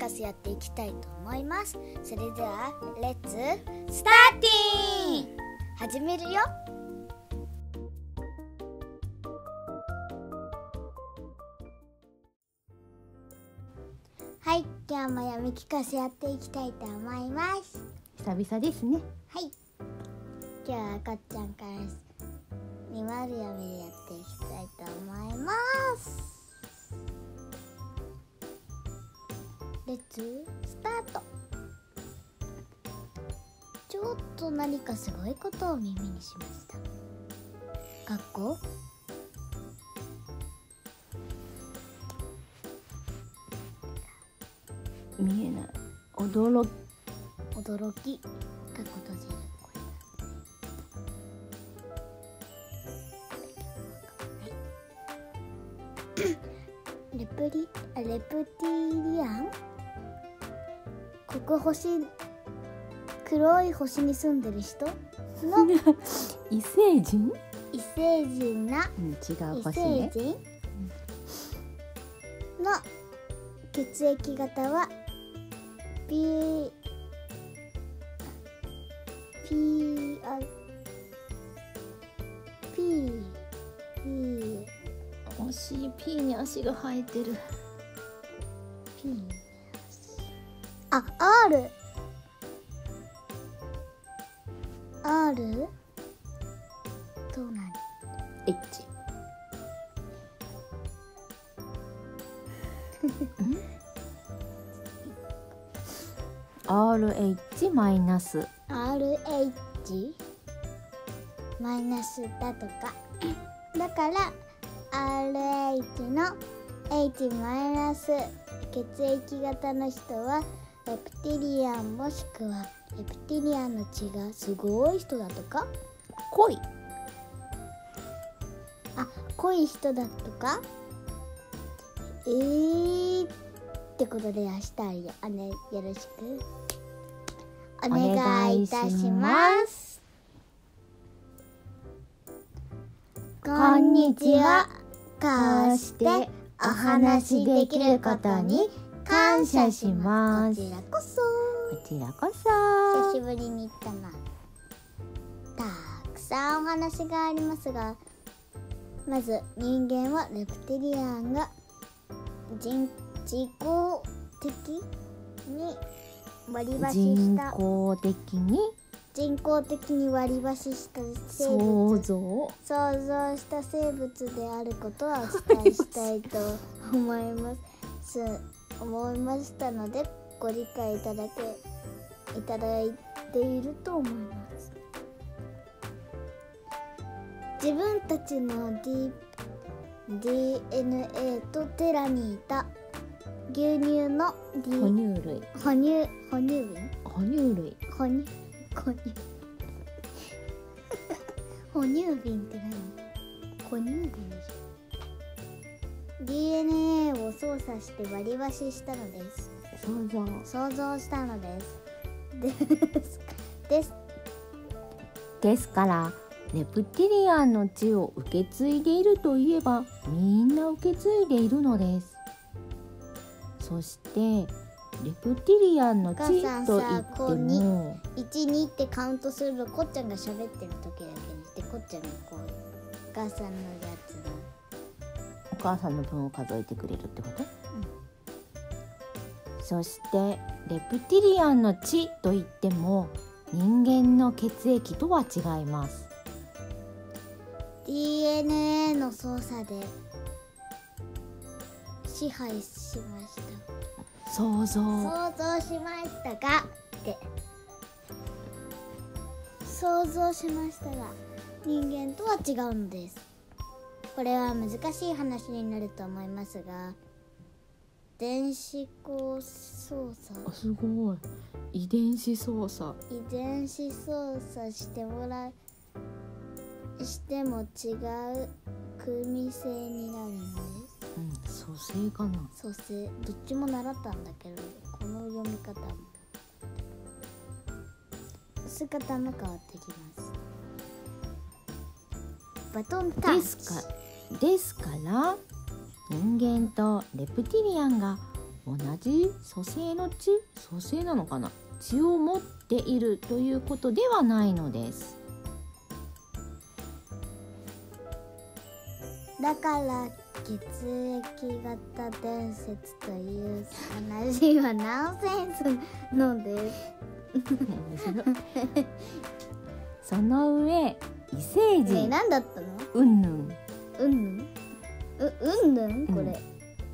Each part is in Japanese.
日も読み聞かせやっていきたいと思いますそれではレッツスターティン始めるよはい今日も読み聞かせやっていきたいと思います久々ですねはい今日はこっちゃんから2丸読みでやっていきたいと思いますレッツスタートちょっと何かすごいことを耳にしました。学校？見えない。驚驚き。かっこ閉じるこれ レプリあレプティリアン？ここ星黒い星に住んでる人？の異星人？異星人なうん違う異星ね。星人の血液型は B P あ P P 星 P に足が生えてる。P あ R R どうなる H ん？RH マイナス。RH マイナスだとか。だから RH の H マイナス。血液型の人はレプティリアンもしくはレプティリアンの血がすごい人だとか？濃いあ濃い人だとか？えー、ってことで明日よ,、ね、よろしく。お願いいたします。こんにちは。こうしてお話しできることに感謝します。こちらこそ。こちらこそ。久しぶりに行ったな。たくさんお話がありますがまず人間はレプテリアンが人自己的に割り箸人した。工的に？人工的に割り箸した生想物像？想像した生物であることはお伝えしたいと思いますす思いましたのでご理解いただけいただいていると思います。自分たちの、D、DNA と寺にいた牛乳の、D、哺乳類。哺乳哺乳瓶？哺乳類。哺乳哺乳。哺乳瓶って何？哺乳瓶？DNA を操作して割り箸したのです。想像。想像したのです。です。ですですからレプティリアンの血を受け継いでいるといえばみんな受け継いでいるのです。そしてレプティリアンの血お母さんとさ言っても12ってカウントするのこっちゃんが喋ってる時だけにしてこっちゃんがこうお母さんのやつのお母さんの分を数えてくれるってこと、そしてレプティリアンの血と言っても人間の血液とは違います。DNA の操作で支配しました。想像。想像しましたがって。想像しましたが人間とは違うのですこれは難しい話になると思いますが電子光操作。すごい。遺伝子操作。遺伝子操作してもらうしても違う組性になるんです。うん蘇生かな。蘇生どっちも習ったんだけどこの読み方。も姿も変わってきますバトンタッチ。ですかですから人間とレプティリアンが同じ組成の血組成なのかな。血を持っているということではないのです。だから血液型伝説という話はナンセンスのです。その上異星ねえ人何だったの？うんぬん。うんぬん？ううんぬん？これ、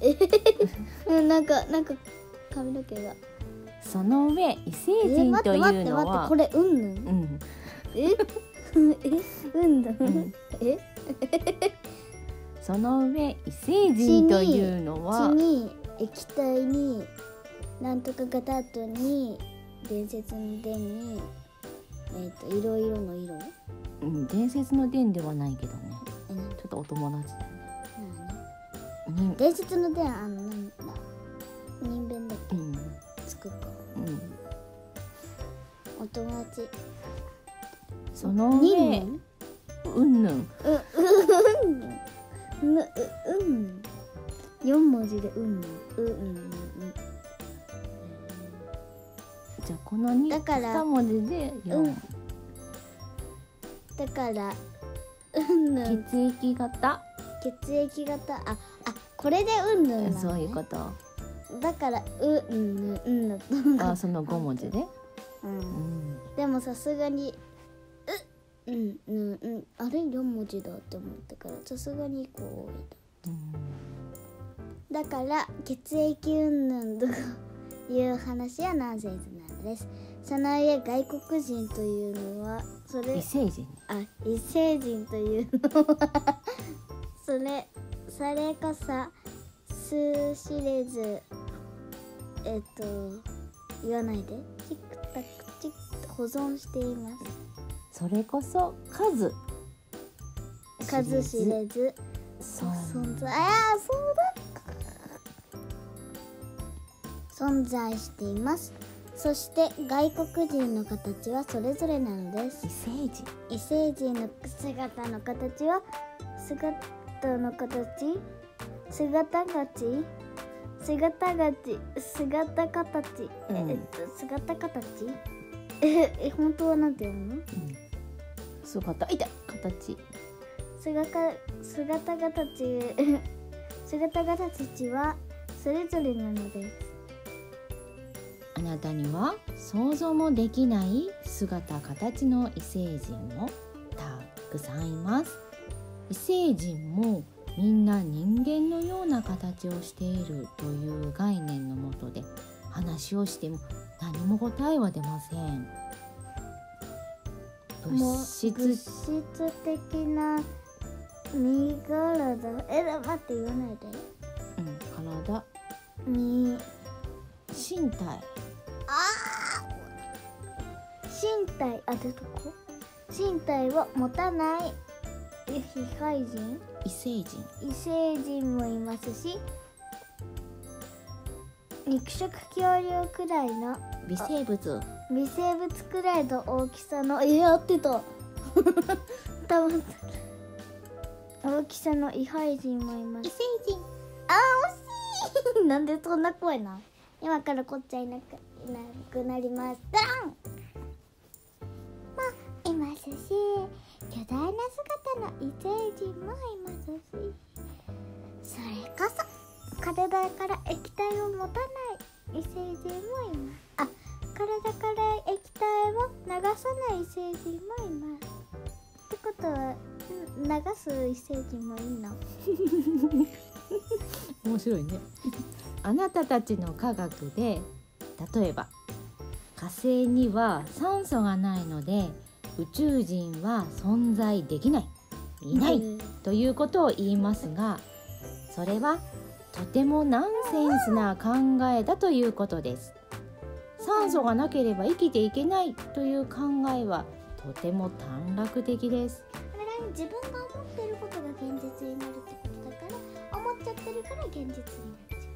えなんかなんか髪の毛が。その上異星え人とい待って待っうのはて待ってこれうんぬん？うん。え？えうんぬうん。んえ？その上異星人というの血はに液体になんとか型後に伝説の伝にえっ、といろいろの色？うん、伝説の伝ではないけどね。えなちょっとお友達だね。なに伝説の伝あのなんだ人弁だっうん。けつくかうん。お友達。その上うんぬん。ううんぬううん。四文字でうんううんうんじゃあこの二だから二文字で四、うん。だからうんぬん。血液型。血液型。ああこれでうんぬんね、そういうこと。だからううんぬんうんだとあその五文字で、ううん。ん、でもさすがにううんうんうん。あれ4文字だって思ったからさすがに1個多いうん。だから血液うんぬんとかいう話はナンセンスです。その上外国人というのはそれ異星人。あ異星人というのは それそれこそ数シリーズえっと言わないで。チックタックチック保存しています。それこそ数。数知れず。存在。ああそうだ。存在していますそして外国人の形はそれぞれなのです。異星人。異星人の姿の形は姿の形？姿がち姿がち姿形、うん。えっと姿形？ええ 本当はなんて読むの？うん姿いた形。姿姿形？姿形はそれぞれなのですあなたには想像もできない姿形の異星人もたくさんいます。異星人もみんな人間のような形をしているという概念のもとで話をしても何も答えは出ません。物質物質的な身体え待って言わないで。うん、体。身。身体身体あでどこ？身体を持たない非害人？異星人。異星人もいますし肉食恐竜くらいの微生物。微生物くらいの大きさのえやってた。たま大きさの異胚人もいます。異星人。あー惜しい。なんでそんな声な今からこっちゃいなくいなくなります。ダランし巨大な姿の異星人もいますしそれこそ体から液体を持たない異星人もいます。あ体から液体を流さない異星人もいます。ってことは流す異星人もいいの？面白いね。あなたたちの科学で例えば火星には酸素がないので宇宙人は存在できない。いない、うん。ということを言いますがそれはとてもナンセンスな考えだということです。酸素がなければ生きていけないという考えはとても短絡的です。自分が思ってることが現実になるってことだから思っちゃってるから現実になっちゃう。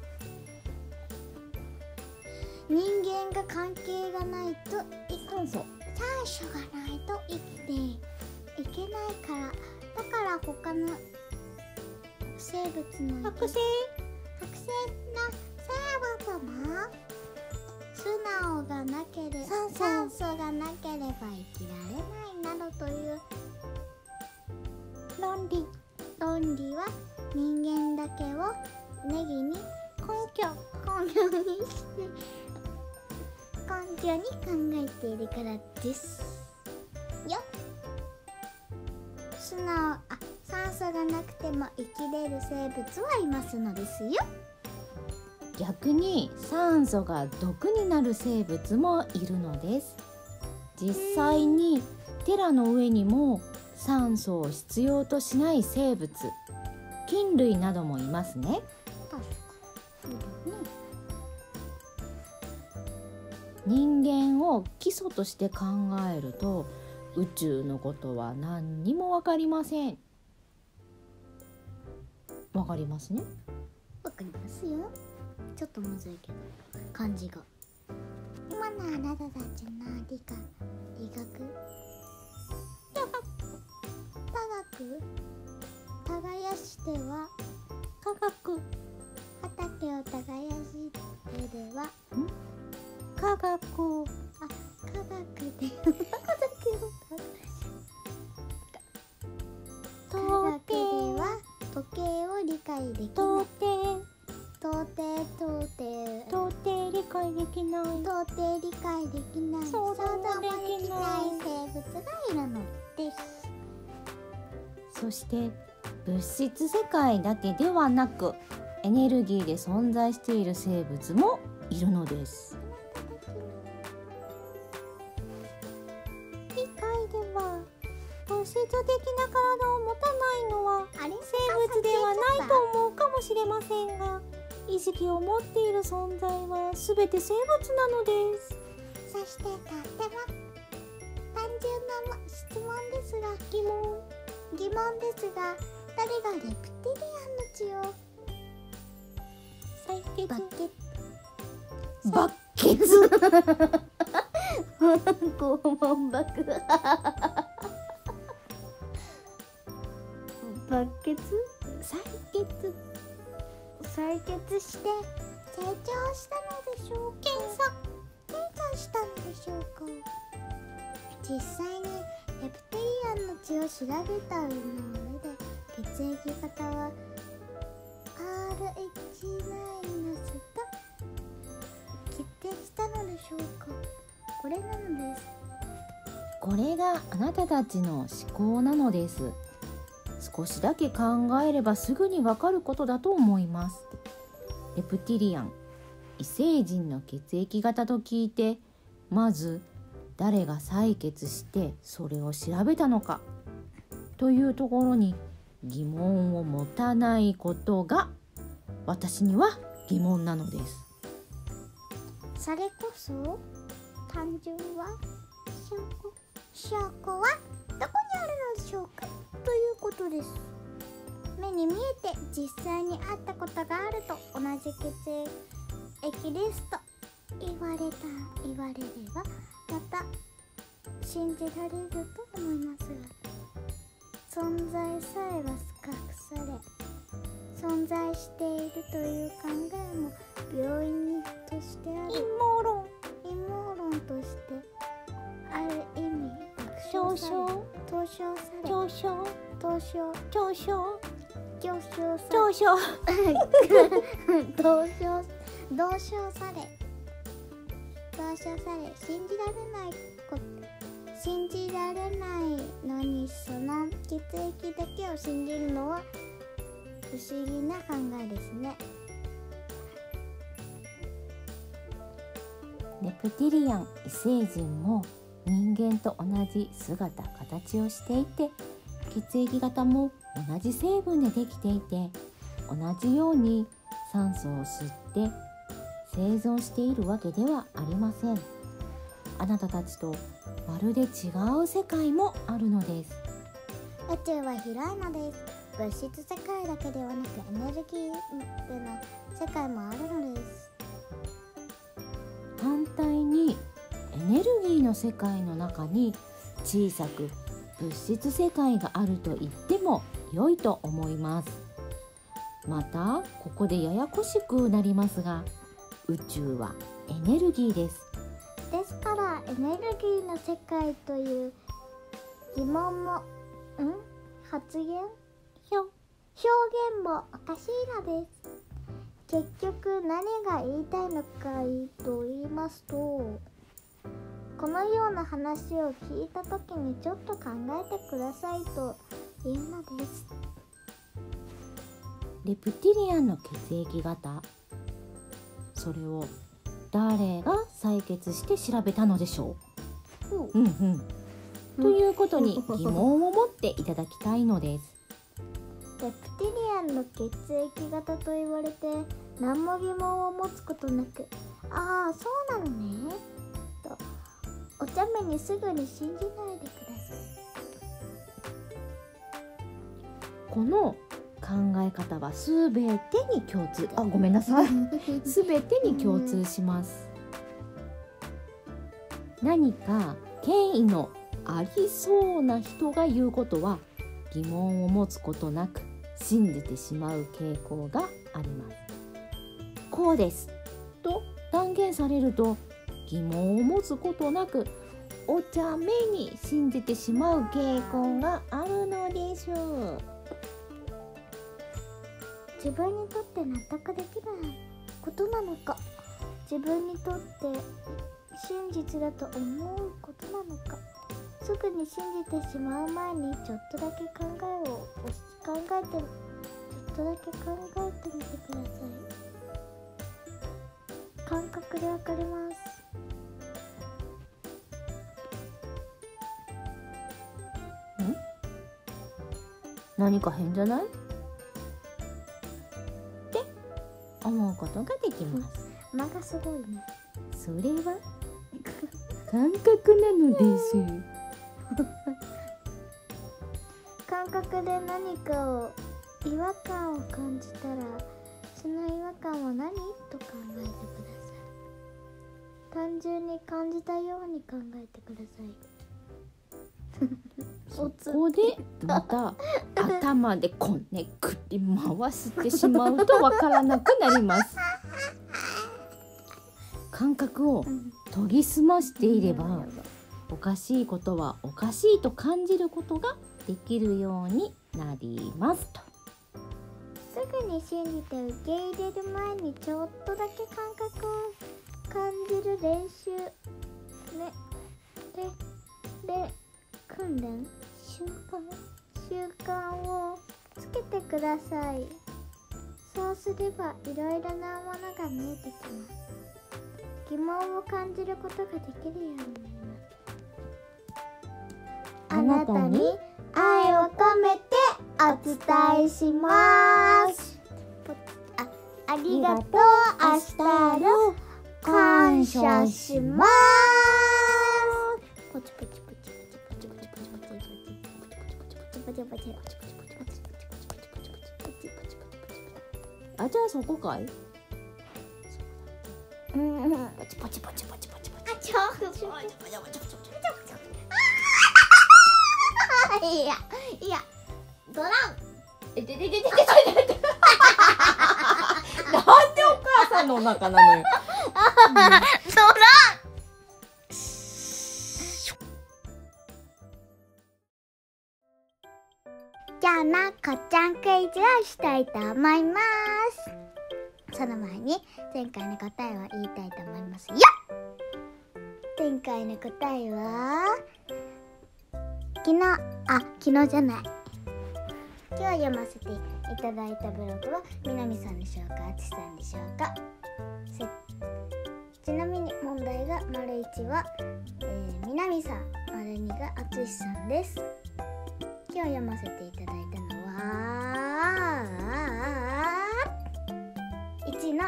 人間が関係がないとい酸素酸素がないと生きていけないから。だから他の生物の惑星惑星の生物も素直がなければ酸素がなければ生きられないなどという論理。論理は人間だけをネギに根拠根拠にして根拠に考えているからですよ。素直あ酸素がなくても生きれる生物はいますのですよ。逆に酸素が毒になる生物もいるのです。実際にテラの上にも酸素を必要としない生物菌類などもいますね。人間を基礎として考えると宇宙のことは何にも分かりません。わかりますね？わかりますよ。ちょっとむずいけど漢字が。今のあなたたちの理科理学。科学。耕しては科学。科学あ科学で。畑を科学では時計を理解できない。到底到底到底到底理解できない。到底理解できない想像もできない想像もできない生物がいるのです。そして物質世界だけではなくエネルギーで存在している生物もいるのです物質的な体を持たないのは生物ではないと思うかもしれませんが意識を持っている存在は全て生物なのです。そしてとっても単純な質問ですが疑問。疑問ですが誰がレプティリアンの血を？採血。バケバッケツ。拷問爆バケツ？採血採血して成長したのでしょうか検査検査したのでしょうか実際にレプテリアンの血を調べた上で血液型は RH9 のスと決定したのでしょうか。これなのです。これがあなたたちの思考なのです。少しだけ考えればすぐにわかることだと思います。レプティリアン異星人の血液型と聞いてまず誰が採血してそれを調べたのかというところに疑問を持たないことが私には疑問なのです。それこそ単純は証拠証拠はどこにあるのでしょうか？ことです。目に見えて実際に会ったことがあると同じ血液ですと言われた言われればまた信じられると思います。が存在さえは隠され存在しているという考えも病院としてある。陰謀論。陰謀論としてある意味上昇投資され投資上昇上昇さ。上昇れ同情同情され。同情され。信じられないこと。信じられないのにその血液だけを信じるのは不思議な考えですね。レプティリアン異星人も人間と同じ姿形をしていて血液型も同じ成分でできていて同じように酸素を吸って生存しているわけではありません。あなたたちとまるで違う世界もあるのです。宇宙は広いのです。物質世界だけではなくエネルギーでの世界もあるのです。反対にエネルギーの世界の中に小さく物質世界があると言っても良いと思います。またここでややこしくなりますが宇宙はエネルギーです。ですからエネルギーの世界という疑問もん？発言？表表現もおかしいのです。結局何が言いたいのかと言いますとこのような話を聞いた時にちょっと考えてくださいと言うのです。レプティリアンの血液型。それを誰が採血して調べたのでしょう？う。んうん。ということに疑問を持っていただきたいのです。レプティリアンの血液型と言われて何も疑問を持つことなく。ああそうなのね。とお茶目にすぐに信じないでください。この考え方はすべてに共通。あごめんなさい。すべてに共通します。何か権威のありそうな人が言うことは疑問を持つことなく信じてしまう傾向があります。こうです。と断言されると疑問を持つことなくお茶目に信じてしまう傾向があるのでしょう。自分にとって納得できないことなのか自分にとって真実だと思うことなのかすぐに信じてしまう前にちょっとだけ考えを考えてちょっとだけ考えてみてください。感覚でわかります？何か変じゃない？って思うことができます。間がすごいね。それは？感覚なのです。感覚で何かを違和感を感じたらその違和感は何？と考えてください。単純に感じたように考えてくださいそこでまた頭でこねくり回してしまうとわからなくなります。感覚を研ぎ澄ましていればおかしいことはおかしいと感じることができるようになります。とすぐに信じて受け入れる前にちょっとだけ感覚を感じる練習。ね。でで訓練？習慣習慣をつけてください。そうすればいろいろなものが見えてきます。疑問を感じることができるようになります。あなたに愛を込めてお伝えします。あありがとう。アスタール感謝します。ポチポチ。あじゃあそこかいうんポチポチポチポチポチポチあちょいやいやドランえでででででででなんでお母さんのお腹なのよこっちゃんクイズをしたいと思います。その前に前回の答えを言いたいと思いますよ。前回の答えは昨日。あ昨日じゃない。今日読ませていただいたブログは南さんでしょうかあつさんでしょうかちなみに問題が丸1は、えー、南さん丸2があつしさんです。今日読ませていただいたのは1の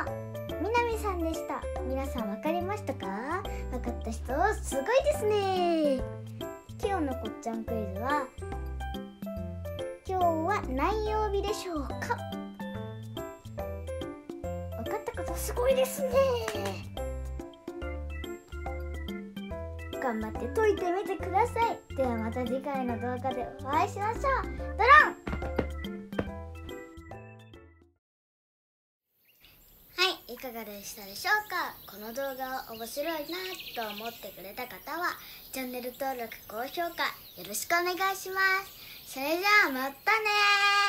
南さんでした。皆さん分かりましたか？分かった人すごいですね。今日のこっちゃんクイズは今日は何曜日でしょうか？分かった方すごいですね。頑張って解いてみてください。ではまた次回の動画でお会いしましょう。ドロン。がでしたでしょうか？この動画を面白いなと思ってくれた方はチャンネル登録高評価よろしくお願いします。それじゃあまたね